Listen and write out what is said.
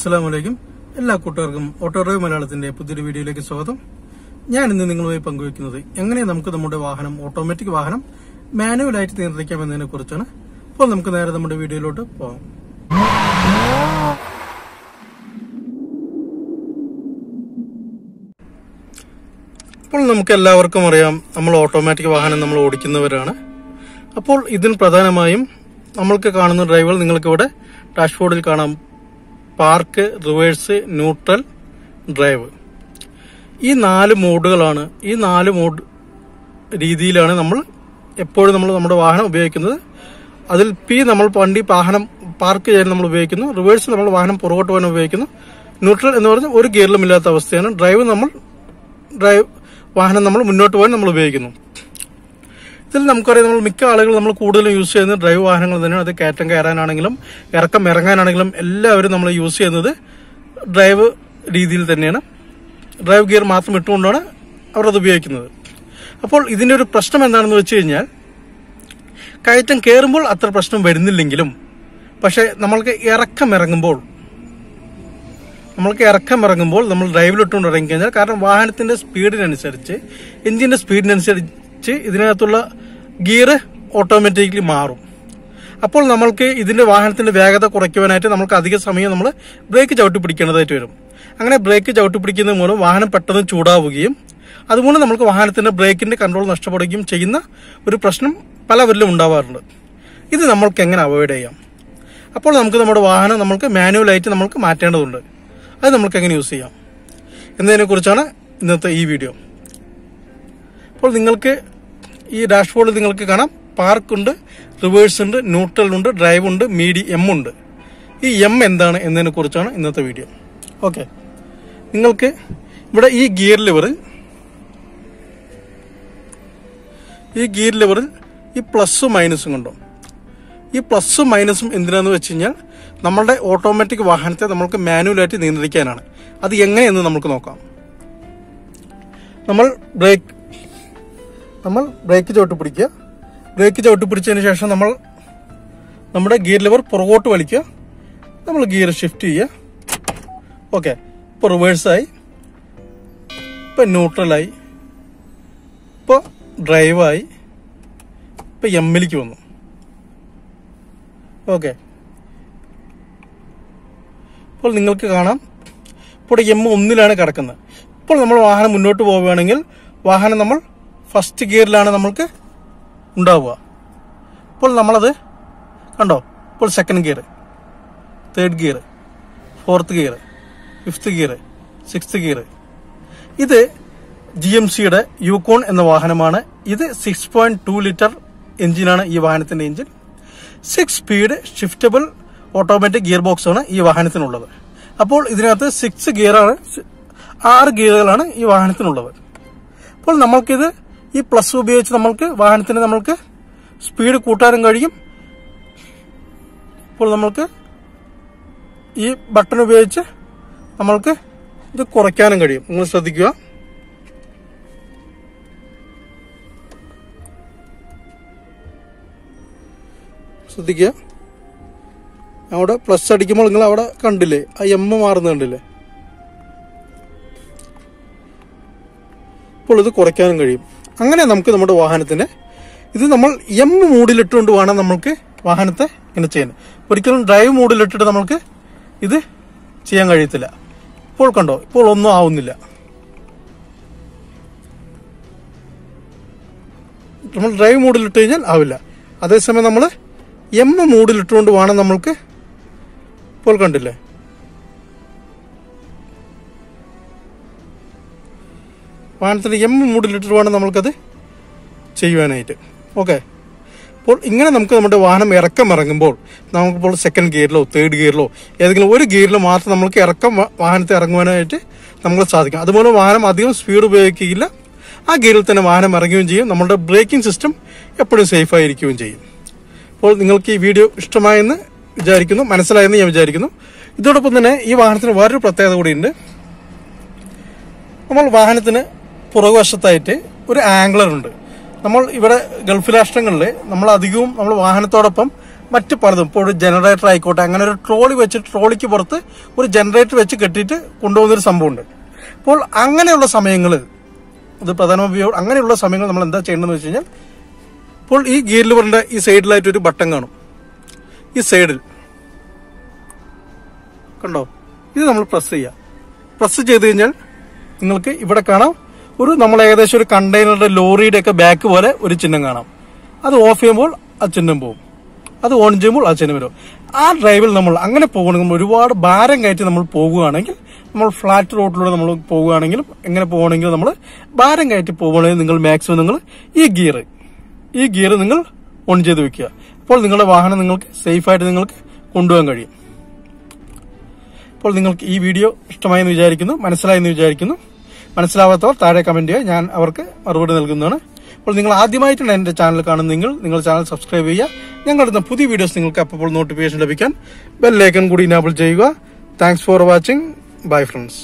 അസ്സാം വലൈക്കും എല്ലാ കൂട്ടുകാർക്കും ഓട്ടോ മലയാളത്തിന്റെ പുതിയൊരു വീഡിയോയിലേക്ക് സ്വാഗതം. ഞാൻ ഇന്ന് നിങ്ങളുമായി പങ്കുവയ്ക്കുന്നത് എങ്ങനെ നമുക്ക് നമ്മുടെ വാഹനം ഓട്ടോമാറ്റിക് വാഹനം മാനുവലായിട്ട് നിയന്ത്രിക്കാം എന്നതിനെ കുറിച്ചാണ്. അപ്പോൾ നമുക്ക് നേരെ നമ്മുടെ വീഡിയോയിലോട്ട് പോകാം. അപ്പോൾ നമുക്ക് എല്ലാവർക്കും അറിയാം നമ്മൾ ഓട്ടോമാറ്റിക് വാഹനം നമ്മൾ ഓടിക്കുന്നവരാണ്. അപ്പോൾ ഇതിൽ പ്രധാനമായും നമ്മൾക്ക് കാണുന്ന ഡ്രൈവർ നിങ്ങൾക്ക് ഇവിടെ ഡാഷ്ബോർഡിൽ കാണാം. Park reverse neutral drive. ഈ നാല് മോഡുകളാണ് ഈ നാല് മോഡ് രീതിയിലാണ് നമ്മൾ എപ്പോഴും നമ്മൾ നമ്മുടെ വാഹനം ഉപയോഗിക്കുന്നത്. അതിൽ പി നമ്മൾ വണ്ടി വാഹനം പാർക്ക് ചെയ്യാൻ നമ്മൾ ഉപയോഗിക്കുന്നു റിവേഴ്സ് നമ്മൾ വാഹനം പുറകോട്ട് പോകാൻ ഉപയോഗിക്കുന്നു. ന്യൂട്രൽ എന്ന് പറഞ്ഞാൽ ഒരു ഗിയറിലും ഇല്ലാത്ത അവസ്ഥയാണ്. ഡ്രൈവ് നമ്മൾ ഡ്രൈവ് വാഹനം നമ്മൾ മുന്നോട്ട് പോകാൻ നമ്മൾ ഉപയോഗിക്കുന്നു. ഇതിൽ നമുക്കറിയാം നമ്മൾ മിക്ക ആളുകൾ നമ്മൾ കൂടുതലും യൂസ് ചെയ്യുന്നത് ഡ്രൈവ് വാഹനങ്ങൾ തന്നെയാണ്. അത് കയറ്റം കയറാനാണെങ്കിലും ഇറക്കം ഇറങ്ങാനാണെങ്കിലും എല്ലാവരും നമ്മൾ യൂസ് ചെയ്യുന്നത് ഡ്രൈവ് രീതിയിൽ തന്നെയാണ്. ഡ്രൈവ് ഗിയർ മാത്രം ഇട്ടുകൊണ്ടാണ് അവർ അത് ഉപയോഗിക്കുന്നത്. അപ്പോൾ ഇതിന്റെ ഒരു പ്രശ്നം എന്താണെന്ന് വെച്ച് കഴിഞ്ഞാൽ കയറ്റം കയറുമ്പോൾ അത്ര പ്രശ്നം വരുന്നില്ലെങ്കിലും പക്ഷേ നമ്മൾക്ക് ഇറക്കം ഇറങ്ങുമ്പോൾ നമ്മൾക്ക് ഇറക്കം ഇറങ്ങുമ്പോൾ നമ്മൾ ഡ്രൈവിലിട്ടുകൊണ്ട് ഇറങ്ങിക്കഴിഞ്ഞാൽ കാരണം വാഹനത്തിന്റെ സ്പീഡിനനുസരിച്ച് എഞ്ചിന്റെ സ്പീഡിനനുസരിച്ച് ഇതിനകത്തുള്ള ഗിയർ ഓട്ടോമാറ്റിക്കലി മാറും. അപ്പോൾ നമ്മൾക്ക് ഇതിന്റെ വാഹനത്തിന്റെ വേഗത കുറയ്ക്കുവാനായിട്ട് നമുക്ക് അധിക സമയം നമ്മൾ ബ്രേക്ക് ചവിട്ടി പിടിക്കേണ്ടതായിട്ട് വരും. അങ്ങനെ ബ്രേക്ക് ചവിട്ടി പിടിക്കുന്നത് മൂലം വാഹനം പെട്ടെന്ന് ചൂടാവുകയും അതുകൊണ്ട് നമുക്ക് വാഹനത്തിന്റെ ബ്രേക്കിന്റെ കൺട്രോൾ നഷ്ടപ്പെടുകയും ചെയ്യുന്ന ഒരു പ്രശ്നം പലവരിലും ഉണ്ടാവാറുണ്ട്. ഇത് നമ്മൾക്ക് എങ്ങനെ അവോയ്ഡ് ചെയ്യാം? അപ്പോൾ നമുക്ക് നമ്മുടെ വാഹനം നമുക്ക് മാനുവലായിട്ട് നമുക്ക് മാറ്റേണ്ടതുണ്ട്. അത് നമുക്ക് എങ്ങനെ യൂസ് ചെയ്യാം? എന്നതിനെ കുറിച്ചാണ് ഇന്നത്തെ ഈ വീഡിയോ. അപ്പോൾ നിങ്ങൾക്ക് ഈ ഡാഷ്ബോർഡിൽ നിങ്ങൾക്ക് കാണാം. പാർക്ക് ഉണ്ട് റിവേഴ്സ് ഉണ്ട് ന്യൂട്രൽ ഉണ്ട് ഡ്രൈവ് ഉണ്ട് മീഡി എം ഉണ്ട്. ഈ എം എന്താണ് എന്നതിനെ കുറിച്ചാണ് ഇന്നത്തെ വീഡിയോ ഓക്കെ നിങ്ങൾക്ക് ഇവിടെ ഈ ഗിയർ ലിവറിൽ ഈ ഗിയർ ലിവറിൽ ഈ പ്ലസും മൈനസും കണ്ടോ? ഈ പ്ലസും മൈനസും എന്തിനാന്ന് വെച്ച് കഴിഞ്ഞാൽ നമ്മളുടെ ഓട്ടോമാറ്റിക് വാഹനത്തെ നമ്മൾക്ക് മാനുവലായിട്ട് നിയന്ത്രിക്കാനാണ്. അത് എങ്ങനെയെന്ന് നമുക്ക് നോക്കാം. നമ്മൾ ബ്രേക്ക് നമ്മൾ ബ്രേക്ക് ചവിട്ട് പിടിക്കുക. ബ്രേക്ക് ചവിട്ട് പിടിച്ചതിന് ശേഷം നമ്മൾ നമ്മുടെ ഗിയർ ലിവർ പുറകോട്ട് വലിക്കുക. നമ്മൾ ഗിയർ ഷിഫ്റ്റ് ചെയ്യുക. ഓക്കെ ഇപ്പോൾ റിവേഴ്സായി ഇപ്പം ന്യൂട്രലായി ഇപ്പോൾ ഡ്രൈവായി ഇപ്പം എമ്മിലേക്ക് വന്നു. ഓക്കെ ഇപ്പോൾ നിങ്ങൾക്ക് കാണാം. ഇപ്പോൾ എം ഒന്നിലാണ് കിടക്കുന്നത്. ഇപ്പോൾ നമ്മൾ വാഹനം മുന്നോട്ട് പോവുകയാണെങ്കിൽ വാഹനം നമ്മൾ ഫസ്റ്റ് ഗിയറിലാണ് നമ്മൾക്ക് ഉണ്ടാവുക. ഇപ്പോൾ നമ്മളത് കണ്ടോ? ഇപ്പോൾ second gear third gear fourth gear fifth gear sixth gear ഇത് ജി എം സിയുടെ യൂക്കോൺ എന്ന വാഹനമാണ്. ഇത് സിക്സ് പോയിന്റ് ടു ലിറ്റർ എഞ്ചിനാണ് ഈ വാഹനത്തിന്റെ engine. Six speed shiftable automatic gear box ആണ് ഈ വാഹനത്തിനുള്ളത്. അപ്പോൾ ഇതിനകത്ത് സിക്സ് ഗിയറാണ് ആറ് ഗിയറുകളാണ് ഈ വാഹനത്തിനുള്ളത്. അപ്പോൾ നമ്മൾക്കിത് ഈ പ്ലസ് ഉപയോഗിച്ച് നമ്മൾക്ക് വാഹനത്തിന് നമ്മൾക്ക് സ്പീഡ് കൂട്ടാനും കഴിയും. ഇപ്പോൾ നമ്മൾക്ക് ഈ ബട്ടൺ ഉപയോഗിച്ച് നമ്മൾക്ക് ഇത് കുറയ്ക്കാനും കഴിയും. നിങ്ങൾ ശ്രദ്ധിക്കുക. ശ്രദ്ധിക്കുക. അവിടെ പ്ലസ് അടിക്കുമ്പോൾ നിങ്ങൾ അവിടെ കണ്ടില്ലേ? ആ എം മാറുന്ന കണ്ടില്ലേ? ഇപ്പോൾ ഇത് കുറയ്ക്കാനും കഴിയും. അങ്ങനെ നമുക്ക് നമ്മുടെ വാഹനത്തിന് ഇത് നമ്മൾ എം മൂഡിലിട്ടുകൊണ്ട് വേണം നമ്മൾക്ക് വാഹനത്തെ ഇങ്ങനെ ചെയ്യാൻ. ഒരിക്കലും ഡ്രൈവ് മൂഡിലിട്ടിട്ട് നമ്മൾക്ക് ഇത് ചെയ്യാൻ കഴിയത്തില്ല. ഇപ്പോൾ കണ്ടോ ഇപ്പോൾ ഒന്നും ആവുന്നില്ല. നമ്മൾ ഡ്രൈവ് മൂഡിലിട്ട് കഴിഞ്ഞാൽ ആവില്ല. അതേസമയം നമ്മൾ എം മൂഡിലിട്ടുകൊണ്ട് വേണം നമ്മൾക്ക് ഇപ്പോൾ കണ്ടില്ലേ? വാഹനത്തിന്റെ എം മൂഡിലിട്ടിട്ട് വേണം നമ്മൾക്കത് ചെയ്യുവാനായിട്ട്. ഓക്കെ അപ്പോൾ ഇങ്ങനെ നമുക്ക് നമ്മുടെ വാഹനം ഇറക്കം ഇറങ്ങുമ്പോൾ നമുക്കിപ്പോൾ സെക്കൻഡ് ഗിയറിലോ തേർഡ് ഗിയറിലോ ഏതെങ്കിലും ഒരു ഗിയറിലോ മാത്രം നമുക്ക് ഇറക്കം വാഹനത്തെ ഇറങ്ങുവാനായിട്ട് നമുക്ക് സാധിക്കും. അതുപോലെ വാഹനം അധികം സ്പീഡ് ഉപയോഗിക്കുകയില്ല ആ ഗിയറിൽ തന്നെ വാഹനം ഇറങ്ങുകയും ചെയ്യും. നമ്മുടെ ബ്രേക്കിംഗ് സിസ്റ്റം എപ്പോഴും സേഫ് ആയിരിക്കുകയും ചെയ്യും. അപ്പോൾ നിങ്ങൾക്ക് ഈ വീഡിയോ ഇഷ്ടമായെന്ന് വിചാരിക്കുന്നു മനസ്സിലായെന്ന് ഞാൻ വിചാരിക്കുന്നു. ഇതോടൊപ്പം തന്നെ ഈ വാഹനത്തിന് വേറൊരു പ്രത്യേകത കൂടിയുണ്ട്. നമ്മൾ വാഹനത്തിന് പുറകുവശത്തായിട്ട് ഒരു ആംഗ്ലർ ഉണ്ട്. നമ്മൾ ഇവിടെ ഗൾഫ് രാഷ്ട്രങ്ങളിൽ നമ്മൾ അധികവും നമ്മൾ വാഹനത്തോടൊപ്പം മറ്റ് പലതും ഇപ്പോൾ ഒരു ജനറേറ്റർ ആയിക്കോട്ടെ അങ്ങനെ ഒരു ട്രോളി വെച്ച് ട്രോളിക്ക് പുറത്ത് ഒരു ജനറേറ്റർ വെച്ച് കെട്ടിയിട്ട് കൊണ്ടുപോകുന്നൊരു സംഭവമുണ്ട്. അപ്പോൾ അങ്ങനെയുള്ള സമയങ്ങൾ അത് പ്രധാനമന്ത്രി അങ്ങനെയുള്ള സമയങ്ങൾ നമ്മൾ എന്താ ചെയ്യേണ്ടതെന്ന് വെച്ച് കഴിഞ്ഞാൽ ഇപ്പോൾ ഈ ഗിയർ ലിവറിന്റെ ഈ സൈഡിലായിട്ട് ഒരു ബട്ടൺ കാണും. ഈ സൈഡിൽ കണ്ടോ? ഇത് നമ്മൾ പ്രസ് ചെയ്യുക പ്രസ് ചെയ്ത് കഴിഞ്ഞാൽ നിങ്ങൾക്ക് ഇവിടെ കാണാം ഒരു നമ്മൾ ഏകദേശം ഒരു കണ്ടെയ്നറുടെ ലോറിയുടെ ഒക്കെ ബാക്ക് പോലെ ഒരു ചിഹ്നം കാണാം. അത് ഓഫ് ചെയ്യുമ്പോൾ ആ ചിഹ്നം പോകും. അത് ഓൺ ചെയ്യുമ്പോൾ ആ ചിഹ്നം വരും. ആ ഡ്രൈവിൽ നമ്മൾ അങ്ങനെ പോകണമെങ്കിൽ ഒരുപാട് ഭാരം കയറ്റി നമ്മൾ പോകുകയാണെങ്കിൽ നമ്മൾ ഫ്ലാറ്റ് റോഡിലൂടെ നമ്മൾ പോകുകയാണെങ്കിലും എങ്ങനെ പോകണമെങ്കിലും നമ്മൾ ഭാരം കയറ്റി പോകുകയാണെങ്കിൽ നിങ്ങൾ മാക്സിമം നിങ്ങൾ ഈ ഗിയർ ഈ ഗിയർ നിങ്ങൾ ഓൺ ചെയ്ത് വെക്കുക. അപ്പോൾ നിങ്ങളുടെ വാഹനം നിങ്ങൾക്ക് സേഫായിട്ട് നിങ്ങൾക്ക് കൊണ്ടുപോകാൻ കഴിയും. അപ്പോൾ നിങ്ങൾക്ക് ഈ വീഡിയോ ഇഷ്ടമായെന്ന് വിചാരിക്കുന്നു മനസ്സിലായെന്ന് വിചാരിക്കുന്നു. മനസ്സിലാവാത്തവർ താഴെ കമന്റ് ചെയ്യുക ഞാൻ അവർക്ക് മറുപടി നൽകുന്നതാണ്. അപ്പോൾ നിങ്ങൾ ആദ്യമായിട്ടാണ് എന്റെ ചാനൽ കാണുന്നെങ്കിൽ നിങ്ങൾ ചാനൽ സബ്സ്ക്രൈബ് ചെയ്യുക. ഞങ്ങളുടെ പുതിയ വീഡിയോസ് നിങ്ങൾക്ക് അപ്പോൾ നോട്ടിഫിക്കേഷൻ ലഭിക്കാൻ ബെല്ലൈക്കൺ കൂടി ഇനാബിൾ ചെയ്യുക. Thanks for watching bye friends